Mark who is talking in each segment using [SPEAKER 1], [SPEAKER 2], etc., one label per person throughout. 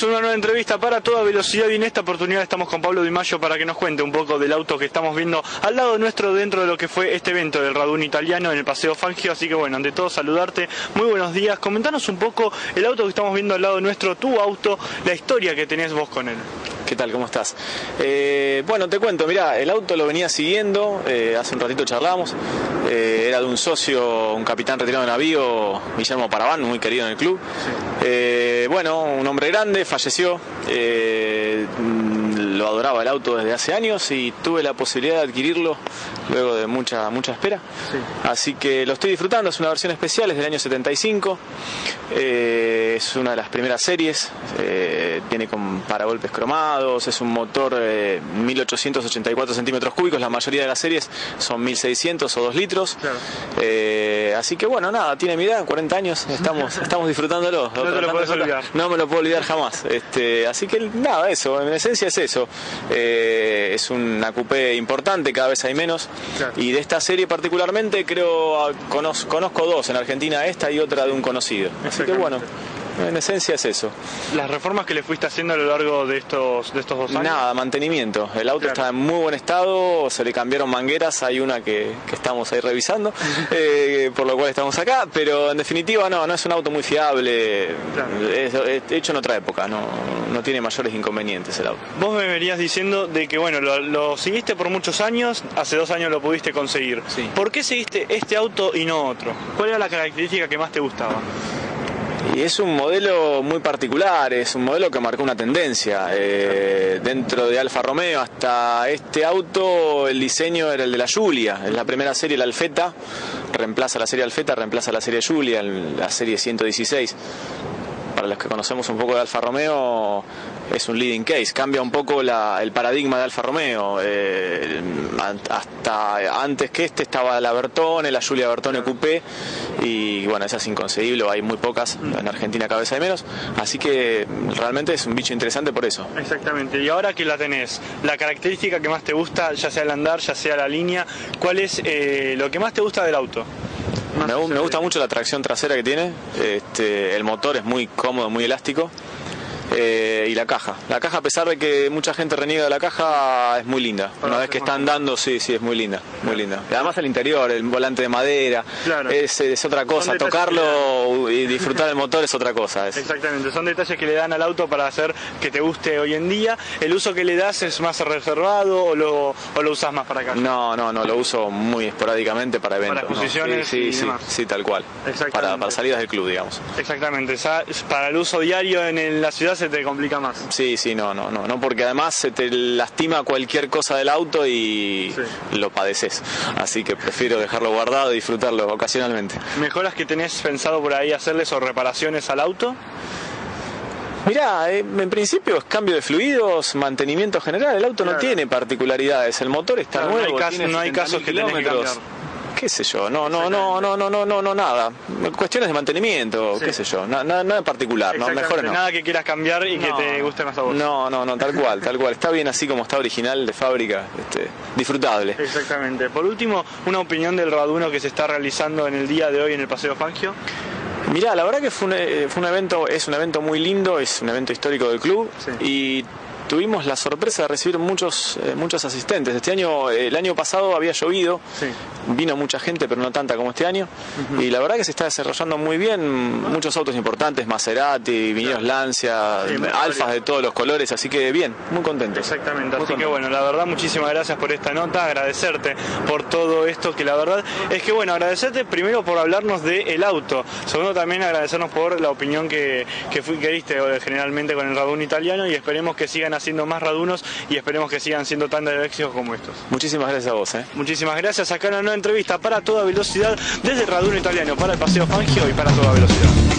[SPEAKER 1] Una nueva entrevista para toda velocidad y en esta oportunidad estamos con Pablo Di Mayo para que nos cuente un poco del auto que estamos viendo al lado nuestro dentro de lo que fue este evento del Radun italiano en el Paseo Fangio. Así que bueno, ante todo saludarte, muy buenos días. Comentanos un poco el auto que estamos viendo al lado nuestro, tu auto, la historia que tenés vos con él.
[SPEAKER 2] ¿Qué tal? ¿Cómo estás? Eh, bueno, te cuento, mira, el auto lo venía siguiendo, eh, hace un ratito charlamos, eh, era de un socio, un capitán retirado de navío, Guillermo Parabán, muy querido en el club. bueno, un hombre grande, falleció, lo adoraba el auto desde hace años y tuve la posibilidad de adquirirlo luego de mucha, mucha espera. Así que lo estoy disfrutando, es una versión especial, es del año 75, es una de las primeras series, tiene con paragolpes cromados, es un motor 1884 eh, centímetros cúbicos, la mayoría de las series son 1600 o 2 litros. Eh, así que bueno, nada, tiene mi edad, 40 años, estamos, estamos disfrutándolo.
[SPEAKER 1] No te lo puedes olvidar.
[SPEAKER 2] No me lo puedo olvidar jamás. Este, así que nada, eso, en esencia es eso. Eh, es una coupé importante, cada vez hay menos. Y de esta serie particularmente creo, conozco, conozco dos en Argentina, esta y otra de un conocido. Así que bueno. En esencia es eso.
[SPEAKER 1] ¿Las reformas que le fuiste haciendo a lo largo de estos, de estos dos años?
[SPEAKER 2] Nada, mantenimiento. El auto está en muy buen estado, se le cambiaron mangueras, hay una que, estamos ahí revisando, eh, por lo cual estamos acá, pero en definitiva no, no es un auto muy fiable, es, hecho en otra época, no, no tiene mayores inconvenientes el auto.
[SPEAKER 1] Vos me venías diciendo de que bueno, lo, lo seguiste por muchos años, hace dos años lo pudiste conseguir.
[SPEAKER 2] Sí.
[SPEAKER 1] ¿Por qué seguiste este auto y no otro? ¿Cuál era la característica que más te gustaba?
[SPEAKER 2] Y es un modelo muy particular, es un modelo que marcó una tendencia. Eh, dentro de Alfa Romeo. Hasta este auto el diseño era el de la Giulia, es la primera serie, la Alfeta, reemplaza la serie Alfeta, reemplaza la serie Giulia, la serie 116 para los que conocemos un poco de Alfa Romeo, es un leading case, cambia un poco el paradigma de Alfa Romeo. Eh, hasta antes que este estaba la Bertone, la Giulia Bertone Coupé, y bueno, esa es inconcebible, hay muy pocas, en Argentina vez hay menos, así que realmente es un bicho interesante por eso.
[SPEAKER 1] Exactamente, y ahora que la tenés, la característica que más te gusta, ya sea el andar, ya sea la línea, ¿cuál es eh, lo que más te gusta del auto?
[SPEAKER 2] Me, gusta mucho la tracción trasera que tiene, este, el motor es muy cómodo, muy elástico. Eh, y la caja. La caja, a pesar de que mucha gente reniega de la caja, es muy linda. Una vez que está andando, sí, sí, es muy linda, muy linda. Y además el interior, el volante de madera, es, otra cosa. Tocarlo y disfrutar del motor es otra cosa.
[SPEAKER 1] Exactamente, son detalles que le dan al auto para hacer que te guste hoy en día. ¿El uso que le das es más reservado o lo, o lo usas más para acá?
[SPEAKER 2] No, no, no, lo uso muy esporádicamente para eventos.
[SPEAKER 1] Para exposiciones.
[SPEAKER 2] Sí, sí, sí, tal cual. Para, para salidas del club, digamos.
[SPEAKER 1] Exactamente, para el uso diario en la ciudad se te complica más.
[SPEAKER 2] Sí, sí, no, no, no, no, porque además se te lastima cualquier cosa del auto y lo padeces. Así que prefiero dejarlo guardado y disfrutarlo ocasionalmente.
[SPEAKER 1] ¿Mejoras que tenés pensado por ahí hacerles o reparaciones al auto?
[SPEAKER 2] Mirá, eh, en principio es cambio de fluidos, mantenimiento general. El auto no tiene particularidades, el motor está nuevo.
[SPEAKER 1] No hay, casos que tenés que cambiar
[SPEAKER 2] qué sé yo, no, no, no, no, no, no, no, no, nada. Cuestiones de mantenimiento, qué sé yo, nada, nada particular, no, mejor no.
[SPEAKER 1] Nada que quieras cambiar y que te guste más a vos.
[SPEAKER 2] No, no, no, tal cual, tal cual. Está bien así como está original de fábrica, este, disfrutable.
[SPEAKER 1] Exactamente. Por último, una opinión del Raduno que se está realizando en el día de hoy en el Paseo Fangio.
[SPEAKER 2] Mirá, la verdad que fue un, eh, fue un evento, es un evento muy lindo, es un evento histórico del club y tuvimos la sorpresa de recibir muchos, eh, muchos asistentes. Este año, el año pasado había llovido, vino mucha gente, pero no tanta como este año. Y la verdad que se está desarrollando muy bien, muchos autos importantes, Maserati, vinieros Lancia, alfas de todos los colores, así que bien, muy contento.
[SPEAKER 1] Exactamente, así que bueno, la verdad muchísimas gracias por esta nota, agradecerte por todo esto, que la verdad es que bueno, agradecerte primero por hablarnos del el auto, segundo también agradecernos por la opinión que, que, fui, que diste eh, generalmente con el Radun italiano y esperemos que sigan haciendo más Radunos y esperemos que sigan siendo tan de éxitos como estos.
[SPEAKER 2] Muchísimas gracias a vos. ¿eh?
[SPEAKER 1] Muchísimas gracias, acá en la nueva entrevista para toda velocidad desde Raduno Italiano para el Paseo Fangio y para toda velocidad.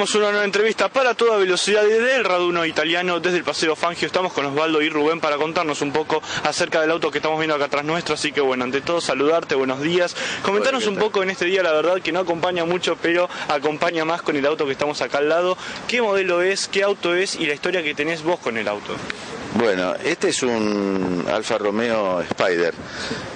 [SPEAKER 1] Una nueva entrevista para toda velocidad desde el Raduno italiano, desde el Paseo Fangio. Estamos con Osvaldo y Rubén para contarnos un poco acerca del auto que estamos viendo acá atrás nuestro. Así que bueno, ante todo saludarte, buenos días. Comentarnos un poco en este día, la verdad que no acompaña mucho, pero acompaña más con el auto que estamos acá al lado. ¿Qué modelo es, qué auto es y la historia que tenés vos con el auto?
[SPEAKER 3] Bueno, este es un Alfa Romeo Spider,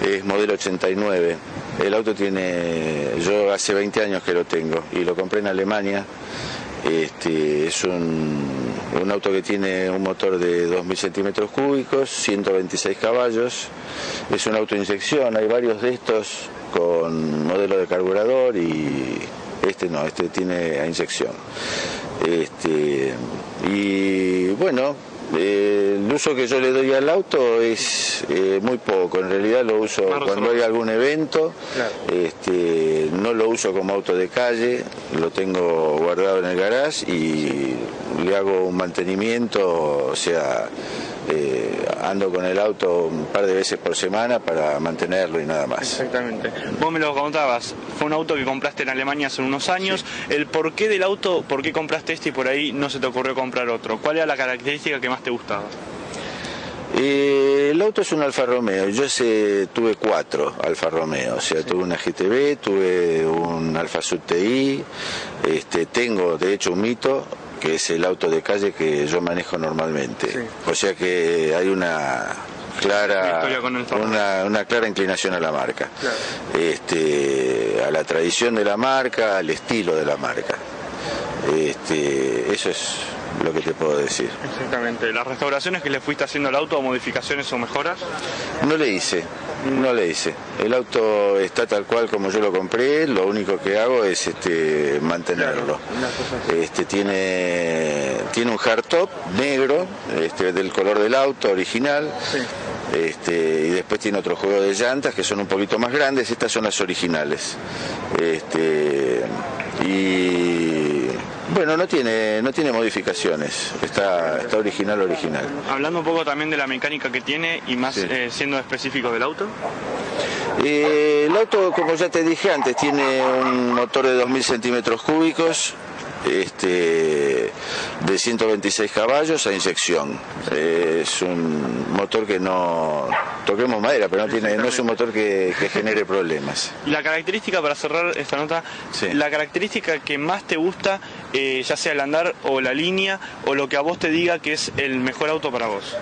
[SPEAKER 3] es modelo 89. El auto tiene, yo hace 20 años que lo tengo y lo compré en Alemania. Este, es un, un auto que tiene un motor de 2.000 centímetros cúbicos, 126 caballos. Es un auto de inyección, hay varios de estos con modelo de carburador y este no, este tiene a inyección. Este, y bueno, eh, el uso que yo le doy al auto es eh, muy poco, en realidad lo uso cuando hay algún evento, este, no lo uso como auto de calle, lo tengo guardado en el garage y le hago un mantenimiento, o sea, eh, ando con el auto un par de veces por semana para mantenerlo y nada más.
[SPEAKER 1] Exactamente. Vos me lo contabas, fue un auto que compraste en Alemania hace unos años. El porqué del auto, por qué compraste este y por ahí no se te ocurrió comprar otro. ¿Cuál era la característica que más te gustaba?
[SPEAKER 3] Eh, el auto es un Alfa Romeo, yo sé, tuve cuatro Alfa Romeo, o sea, tuve una GTB, tuve un Alfa Sub TI, este, tengo de hecho un mito, que es el auto de calle que yo manejo normalmente. O sea que hay una clara una, una, clara inclinación a la marca este, a la tradición de la marca al estilo de la marca este, eso es lo que te puedo decir.
[SPEAKER 1] Exactamente. ¿Las restauraciones que le fuiste haciendo al auto, modificaciones o mejoras?
[SPEAKER 3] No le hice, no le hice. El auto está tal cual como yo lo compré, lo único que hago es este, mantenerlo. este, tiene, tiene un hardtop negro, este, del color del auto original. Este, y después tiene otro juego de llantas que son un poquito más grandes, estas son las originales. Este, y bueno, no tiene, no tiene modificaciones, está, está original, original.
[SPEAKER 1] Hablando un poco también de la mecánica que tiene y más eh, siendo específico del auto.
[SPEAKER 3] Eh, el auto, como ya te dije antes, tiene un motor de 2.000 centímetros cúbicos, este, de 126 caballos a inyección. es un motor que no toquemos madera, pero no tiene, no es un motor que, genere problemas.
[SPEAKER 1] La característica para cerrar esta nota, la característica que más te gusta, eh, ya sea el andar o la línea o lo que a vos te diga que es el mejor auto para vos.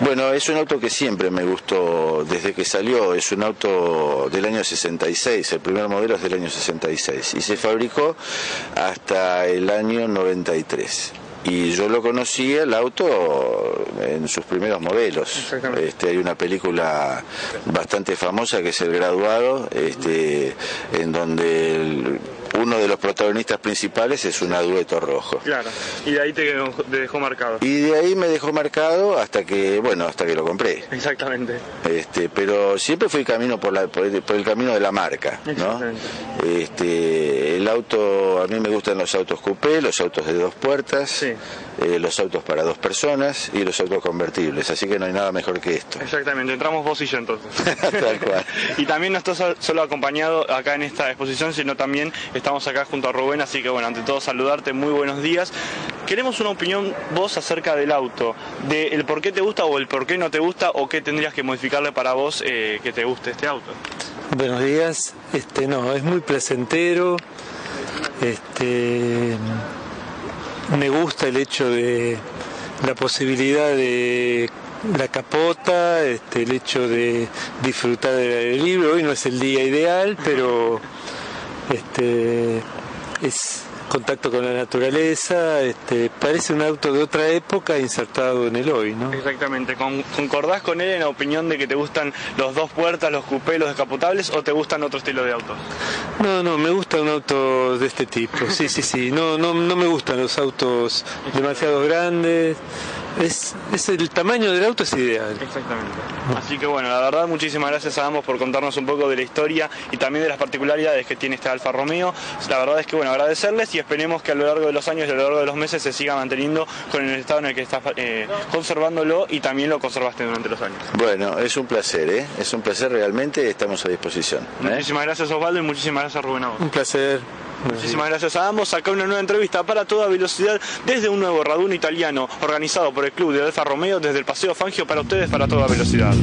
[SPEAKER 3] Bueno, es un auto que siempre me gustó desde que salió. Es un auto del año 66, el primer modelo es del año 66 y se fabricó hasta el año 93 y yo lo conocía el auto en sus primeros modelos. Este, hay una película bastante famosa que es El Graduado, este, en donde el, uno de los protagonistas principales es un adueto rojo.
[SPEAKER 1] Claro, y de ahí te dejó marcado.
[SPEAKER 3] Y de ahí me dejó marcado hasta que, bueno, hasta que lo compré.
[SPEAKER 1] Exactamente.
[SPEAKER 3] Este, pero siempre fui camino por, la, por, el, camino de la marca, ¿no? Este, el auto, a mí me gustan los autos coupé, los autos de dos puertas, eh, los autos para dos personas y los autos convertibles, así que no hay nada mejor que esto.
[SPEAKER 1] Exactamente, entramos vos y yo entonces.
[SPEAKER 3] Tal cual.
[SPEAKER 1] y también no estás solo acompañado acá en esta exposición, sino también Estamos acá junto a Rubén, así que bueno, ante todo saludarte, muy buenos días. Queremos una opinión vos acerca del auto, del por qué te gusta o el por qué no te gusta o qué tendrías que modificarle para vos eh, que te guste este auto.
[SPEAKER 4] Buenos días, este no, es muy placentero, este me gusta el hecho de la posibilidad de la capota, este, el hecho de disfrutar del aire libre. Hoy no es el día ideal, pero este, es contacto con la naturaleza, este, parece un auto de otra época insertado en el hoy, ¿no?
[SPEAKER 1] Exactamente, ¿concordás con él en la opinión de que te gustan los dos puertas, los coupés, los descapotables o te gustan otro estilo de autos?
[SPEAKER 4] No, no, me gusta un auto de este tipo, sí, sí, sí, no, no, no me gustan los autos demasiado grandes, es, es, el tamaño del auto es ideal.
[SPEAKER 1] Exactamente. Así que bueno, la verdad muchísimas gracias a ambos por contarnos un poco de la historia y también de las particularidades que tiene este Alfa Romeo. La verdad es que bueno, agradecerles y esperemos que a lo largo de los años y a lo largo de los meses se siga manteniendo con el estado en el que estás eh, conservándolo y también lo conservaste durante los años.
[SPEAKER 3] Bueno, es un placer, ¿eh? es un placer realmente, estamos a disposición.
[SPEAKER 1] ¿eh? Muchísimas gracias Osvaldo y muchísimas gracias Rubén.
[SPEAKER 4] Un placer.
[SPEAKER 1] Muchísimas gracias a ambos. Acá una nueva entrevista para toda velocidad desde un nuevo Raduno italiano organizado por el club de Alfa Romeo desde el Paseo Fangio para ustedes para toda velocidad.